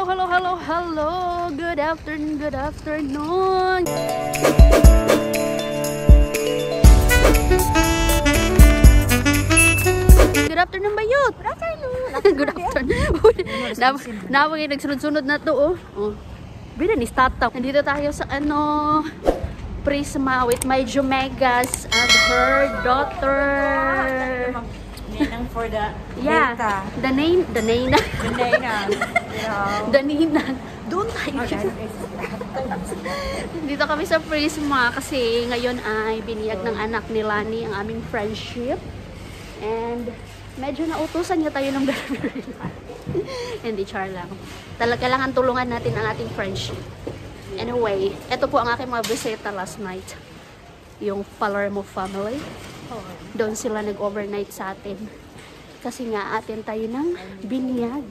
hello, hello, hello, hello. Good afternoon, good afternoon. Good afternoon ba yun? Good afternoon. good afternoon. Nab Nawag nagsunod-sunod na to, oh. oh. Bida ni Tata. Nandito tayo sa ano, Prisma with my Jumegas and her daughter. Ninang for the Yeah, the name, the name, The Ninang. You ninang. Doon tayo. Dito kami sa Prisma kasi ngayon ay biniyag ng anak ni Lani ang aming friendship. And medyo nautusan niya tayo ng delivery. Hindi, char lang. Talaga kailangan tulungan natin ang ating friendship. Anyway, ito po ang aking mga bisita last night. Yung Palermo family. Doon sila nag-overnight sa atin. Kasi nga atin tayo ng binyag.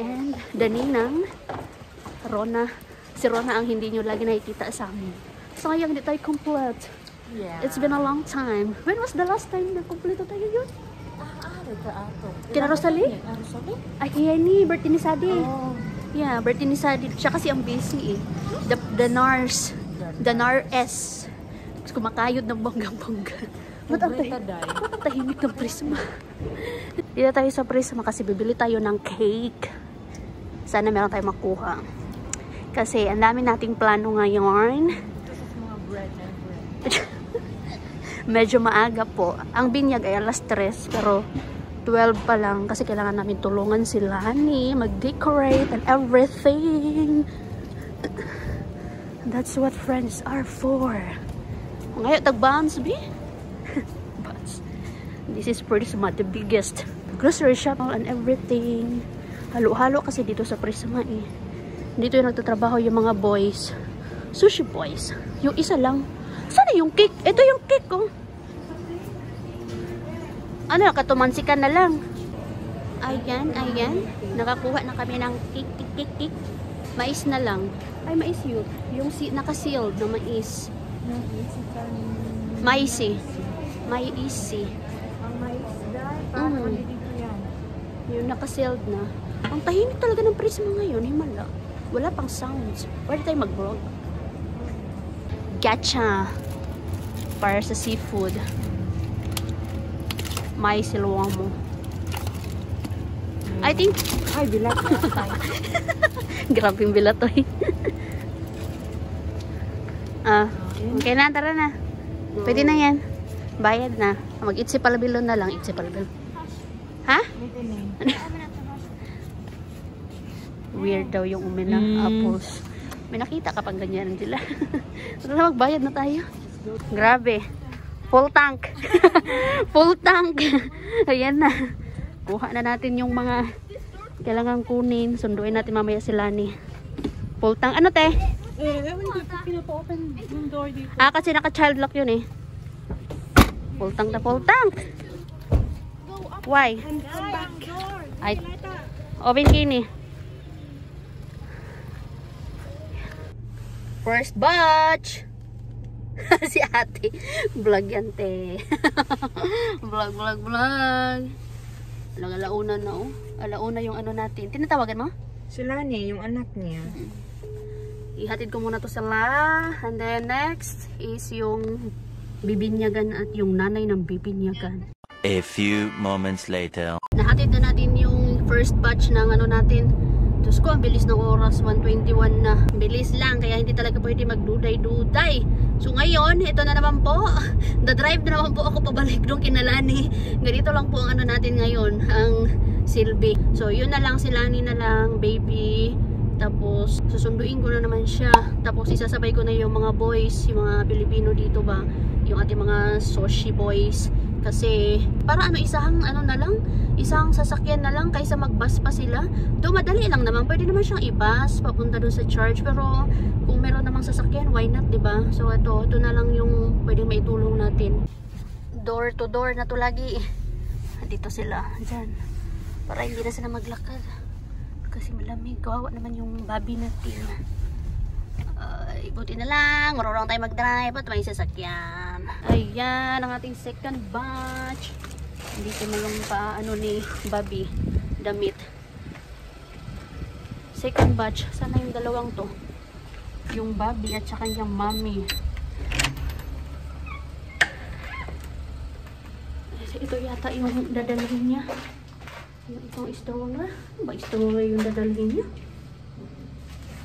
And Daninang, Rona, si Rona ang hindi nyo lagi nakikita sa amin. Sayang, hindi tayo complete. Yeah. It's been a long time. When was the last time na kompleto tayo yun? Ah, ah, ato. Kina Rosalie? Ah, Rosalie? Ay, kaya ni, birthday ni Sadi. Oh. Yeah, birthday ni Sadi. Siya kasi ang busy eh. The, the NARS. The NARS. Kumakayod ng bonggang-bongga. Ba't ang tahi- ang tahimik ng Prisma? Dito tayo sa Prisma kasi bibili tayo ng cake. Sana meron tayo makuha. Kasi ang dami nating plano ngayon. Ito sa mga bread and bread. medyo maaga po. Ang binyag ay alas 3 pero 12 pa lang kasi kailangan namin tulungan si Lani mag-decorate and everything. That's what friends are for. Ngayon, tag-bounce, B? This is Prisma, the biggest grocery shop and everything. Halo-halo kasi dito sa Prisma eh. Dito yung nagtatrabaho yung mga boys. Sushi boys. Yung isa lang. Sana yung cake? Ito yung cake ko. Ano, katumansikan na lang. Ayan, ayan. Nakakuha na kami ng cake, cake, cake, cake. Mais na lang. Ay, mais yun. Yung si naka-sealed na mais. Maisi. Maisi. Ang mais dahil. Mm. Dito yan? Yung naka-sealed na. Ang tahimik talaga ng prisma ngayon. Himala. Wala pang sounds. Pwede tayo mag-vlog. Gacha. Para sa seafood. May silwa mo. I think, Ay, bilat na tayo. grabe yung bilatoy. ah, okay na, tara na. Pwede na yan. Bayad na. Mag-itsi palabilon na lang. Itsi palabilon. Ha? Ito na yun. Weird daw yung uminang Mm. apples. May nakita kapag ganyan sila. Tara, magbayad na tayo. Grabe. Full tank. Full tank. Ayan na. Kuha na natin yung mga kailangan kunin. Sunduin natin mamaya si Lani. Full tank. Ano te? Eh, ewan ko pa pinapa-open yung door dito. Ah, kasi naka-child lock yun eh. Full tank na full tank. Why? Ay, open kini. First batch. si ate. Vlog yan, te. vlog, vlog, vlog. Alang alauna na, oh. Alauna yung ano natin. Tinatawagan mo? Sila niya, yung anak niya. Ihatid ko muna to sa la. And then next is yung bibinyagan at yung nanay ng bibinyagan. A few moments later. Nahatid na natin yung first batch ng ano natin. Diyos ko, ang bilis ng oras, 121 na. Bilis lang, kaya hindi talaga pwede magduday-duday. So ngayon, ito na naman po. The-drive na naman po ako pabalik doon kinalani. Ganito lang po ang ano natin ngayon, ang silbi. So yun na lang, si Lani na lang, baby. Tapos, susunduin ko na naman siya. Tapos, isasabay ko na yung mga boys, yung mga Pilipino dito ba, yung ating mga Soshi boys. Kasi, para ano, isang ano na lang, isang sasakyan na lang kaysa magbus pa sila. Do madali lang naman. Pwede naman siyang i-bus papunta doon sa church. Pero, kung meron namang sasakyan, why not, 'di ba So, ito, ito na lang yung pwedeng maitulong natin. Door to door na to lagi. Dito sila, dyan. Para hindi na sila maglakad. Kasi malamig. Kawawa naman yung babi natin. Ay, buti na lang. Marunong tayo mag-drive at may sasakyan. Ayan, ang ating second batch. Na yung pa, ano ni Bobby, damit. second batch. Sana yung dalawang to. Yung Bobby at saka yung Mommy. Ito yata yung dadalhin niya. Yung itong stroller. Ba stroller yung dadalhin niya?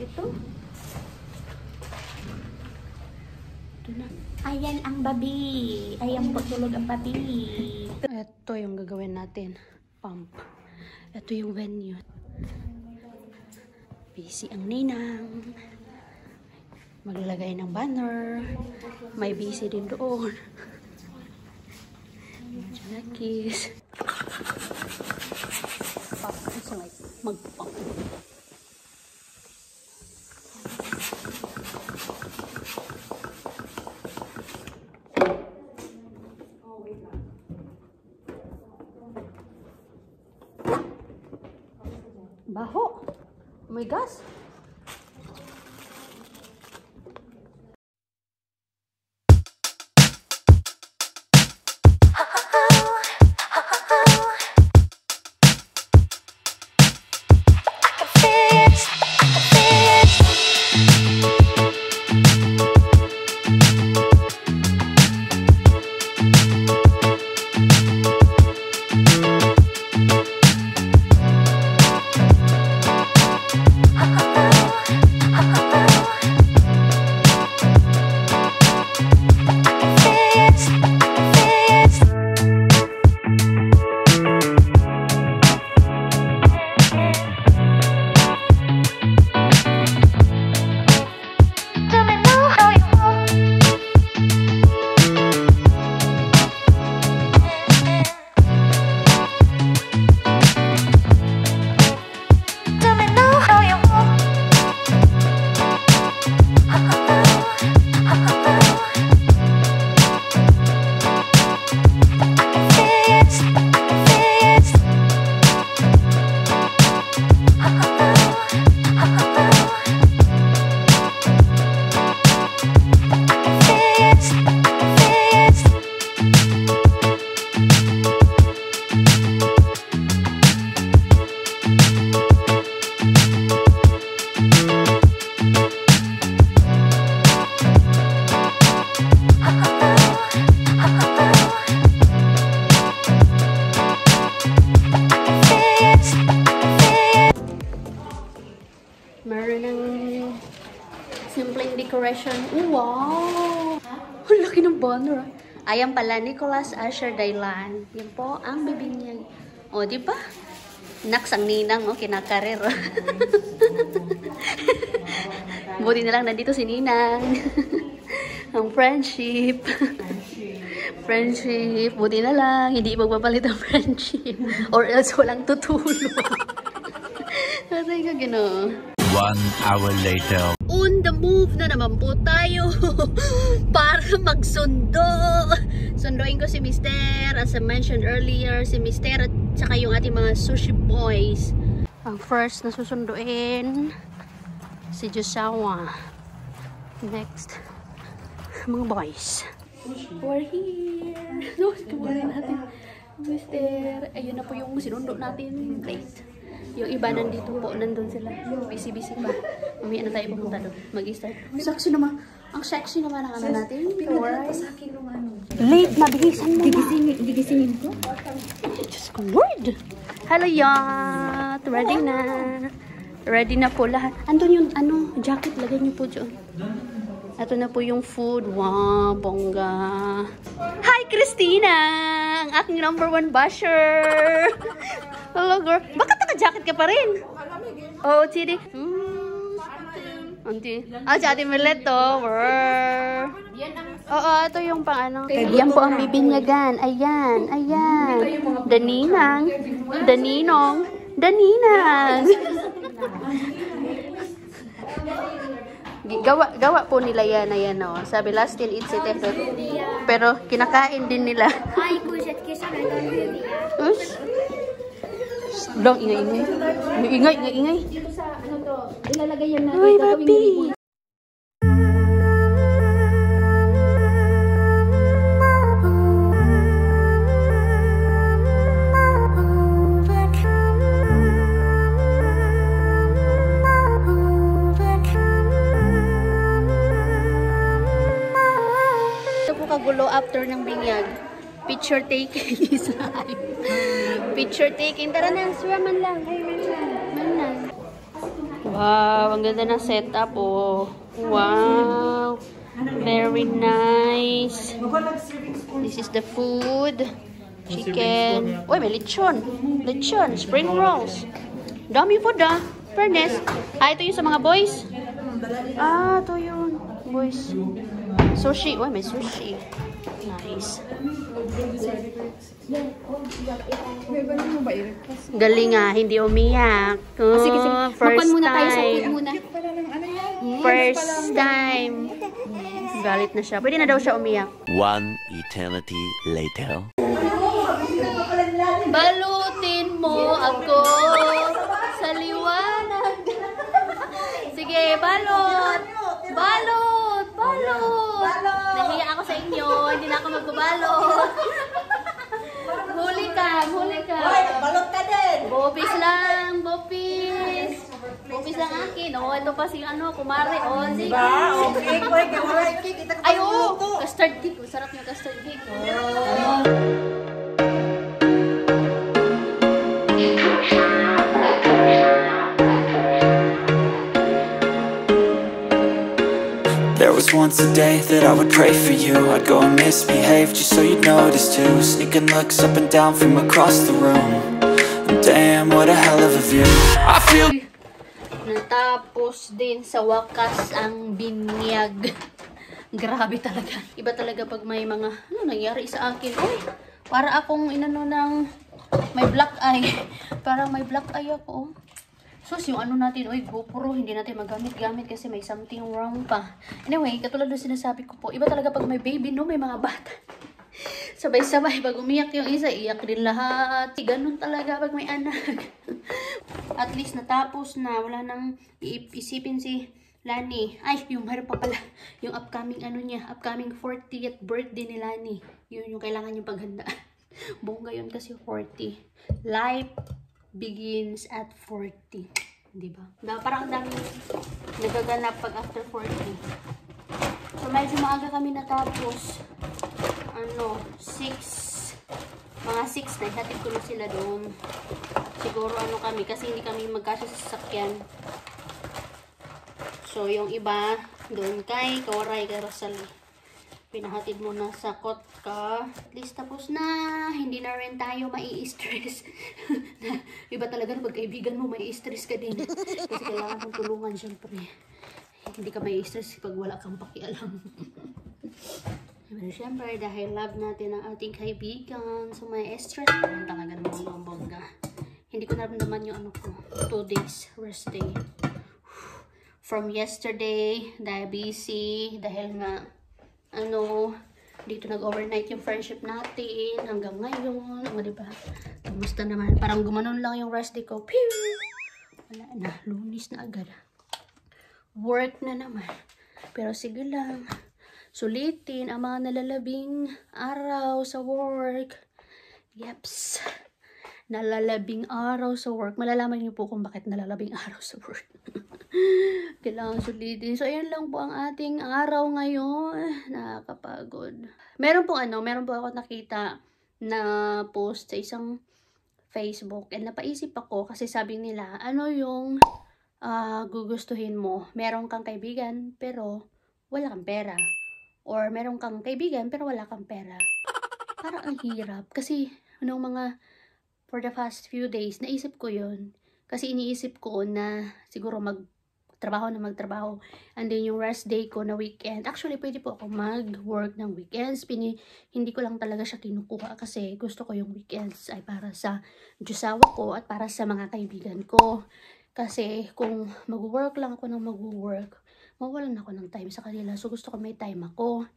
Ito. Ito na. Ayan ang babi. Ayan po tulog ang babi. Ito yung gagawin natin. Pump. Ito yung venue. Busy ang ninang. Maglalagay ng banner. May busy din doon. Junakis. Pop. Gusto like Oh my Ayan pala, Nicholas Asher Dailan. Yan po ang bibinyag. O, di ba? Naks ang ninang, oh, kinakarir. Buti na lang nandito si Ninang. ang friendship. friendship. Buti na lang, hindi magpapalit ang friendship. Or else walang tutulong. Kasi ka gano'n. One hour later. On the move na naman po tayo para magsundo. Sunduin ko si Mister, as I mentioned earlier, si Mister at saka yung ating mga sushi boys. Ang first na susunduin, si Josawa. Next, mga boys. We're here. No, natin. Mister, ayun na po yung sinundo natin. Late. Yung iba nandito po, nandun sila. Busy-busy pa. Mamaya na tayo pumunta doon. Mag-start. Sexy naman. Ang sexy naman ang ano natin. Alright. Late, mabilisan mo. Digisingin, digisingin ko. Diyos ko, Lord. Hello, yacht. Ready na. Ready na po lahat. Andun yung ano, jacket. Lagay niyo po dyan. Ito na po yung food. Wow, bongga. Hi, Christina! Ang aking number one basher. Hello, girl. Bakit naka-jacket ka pa rin? Oo, oh, Chidi. Hmm. Auntie. Ah, si Ate Millet to. Oo, ito yung pang ano. Yan po ang bibinyagan. Ayan, ayan. Daninang. Daninong. Daninang. gawa gawa po nila yan na yan oh. Sabi last till eat it pero, pero kinakain din nila. Ay, kuset kisa na doon yun niya. Ush. Lang, ingay-ingay. Ingay, ingay-ingay. Dito sa, ano to, ilalagay yan natin. Uy, papi! kagulo after ng binyag. Picture taking is live. Picture taking. Tara na, lang. Man lang. Wow, ang ganda ng setup oh. Wow. Very nice. This is the food. Chicken. Uy, may lechon. Lechon. Spring rolls. Dami food ah. Fairness. Ah, ito yung sa mga boys. Ah, ito yun. Boys. Sushi. Uy, may sushi. Nice. Galing ah, hindi umiyak. Oh, Sige, sige. first muna tayo sa muna. First time. Galit na siya. Pwede na daw siya umiyak. One eternity later. Balutin mo ako sa liwanag. Sige. Balot. Balot. Nahiya ako sa inyo. Hindi magbabalot. Huli ka. Huli ka. Balot ka din! Bopis lang. Bopis. Bopis lang akin. Oh, ito pa si ano, kumare. Oh, sige. Ba? Okay, ko kaya wala. Kita ka Ay, oo. Custard cake. Masarap yung custard cake. Oh. Once a day that I would pray for you I'd go and misbehave just so you'd notice too Sneaking looks up and down from across the room And damn, what a hell of a view I feel Natapos din sa wakas ang binyag. Grabe talaga. Iba talaga pag may mga, ano nangyari sa akin. Uy, para akong inano ng, may black eye. Parang may black eye ako. Sus, yung ano natin, uy, GoPro, hindi natin magamit-gamit kasi may something wrong pa. Anyway, katulad ng sinasabi ko po, iba talaga pag may baby, no, may mga bata. Sabay-sabay, pag umiyak yung isa, iyak din lahat. Ganun talaga pag may anak. At least natapos na, wala nang iisipin si Lani. Ay, yung meron pa pala, yung upcoming ano niya, upcoming 40th birthday ni Lani. Yun yung kailangan yung paghanda. Bongga yun kasi 40. Life begins at 40. Di ba? Na, parang ang dami nagaganap pag after 40. So, medyo maaga kami natapos. Ano, 6, mga 6 na, hatid ko na sila doon. Siguro ano kami, kasi hindi kami magkasya sa sasakyan. So, yung iba, doon kay Koray, kay. Pinahatid mo na sa Kotka. At least tapos na. Hindi na rin tayo mai-stress. iba talaga na pagkaibigan mo, mai-stress ka din. Kasi kailangan mong tulungan, syempre. Hindi ka mai-stress pag wala kang pakialam. Pero syempre, dahil love natin ang ating kaibigan, so may stress pa rin talaga ng mga bongga. Hindi ko naramdaman yung ano ko, 2 days rest day. From yesterday, dahil busy, dahil nga, ano, dito nag-overnight yung friendship natin, hanggang ngayon, o diba? Kamusta naman? Parang gumanon lang yung rest ko. Pew! Wala na, lunis na agad. Work na naman. Pero sige lang sulitin ang mga nalalabing araw sa work. Yeps. Nalalabing araw sa work. Malalaman niyo po kung bakit nalalabing araw sa work. Kailangan sulitin. So, ayan lang po ang ating araw ngayon. Nakakapagod. Meron po ano, meron po ako nakita na post sa isang Facebook. And napaisip ako kasi sabi nila, ano yung ah, gugustuhin mo? Meron kang kaibigan pero wala kang pera or meron kang kaibigan pero wala kang pera. Parang ang hirap. Kasi, nung mga, for the past few days, naisip ko yun. Kasi iniisip ko na siguro magtrabaho na magtrabaho. And then yung rest day ko na weekend. Actually, pwede po ako mag-work ng weekends. Pini, hindi ko lang talaga siya kinukuha kasi gusto ko yung weekends ay para sa Diyosawa ko at para sa mga kaibigan ko. Kasi kung mag-work lang ako ng mag-work, mawalan ako ng time sa kanila. So, gusto ko may time ako.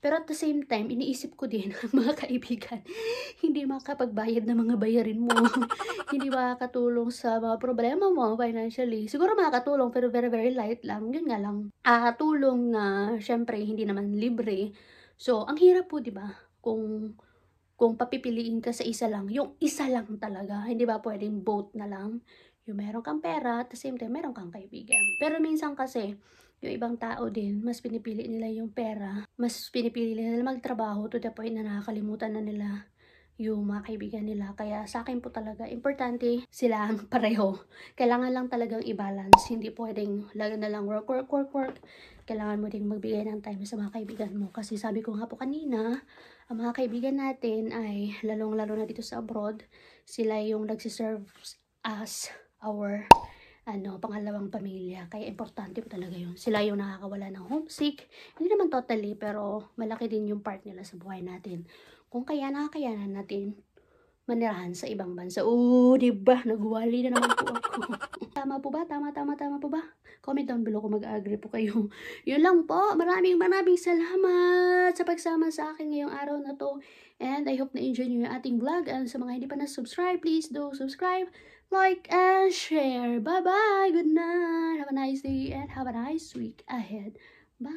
Pero at the same time, iniisip ko din mga kaibigan, hindi makakapagbayad ng mga bayarin mo. hindi makakatulong sa mga problema mo financially. Siguro makakatulong pero very very light lang. Yun nga lang. Ah, tulong na syempre hindi naman libre. So, ang hirap po, 'di ba? Kung kung papipiliin ka sa isa lang, yung isa lang talaga, hindi ba pwedeng both na lang? Yung meron kang pera, at the same time, meron kang kaibigan. Pero minsan kasi, yung ibang tao din, mas pinipili nila yung pera, mas pinipili nila magtrabaho to the point na nakakalimutan na nila yung mga kaibigan nila. Kaya sa akin po talaga, importante silang pareho. Kailangan lang talagang i-balance. Hindi pwedeng lagi na lang work, work, work, work. Kailangan mo ding magbigay ng time sa mga kaibigan mo. Kasi sabi ko nga po kanina, ang mga kaibigan natin ay lalong-lalo na dito sa abroad, sila yung nagsiserve as our ano, pangalawang pamilya. Kaya importante po talaga yun. Sila yung nakakawala ng homesick. Hindi naman totally, pero malaki din yung part nila sa buhay natin. Kung kaya nakakayanan natin manirahan sa ibang bansa. Oo, di ba? Nagwali na naman po ako. tama po ba? Tama, tama, tama po ba? Comment down below kung mag-agree po kayo. Yun lang po. Maraming maraming salamat sa pagsama sa akin ngayong araw na to. And I hope na-enjoy nyo yung ating vlog. And sa mga hindi pa na-subscribe, please do subscribe, like and share. Bye bye, good night. Have a nice day and have a nice week ahead. Bye.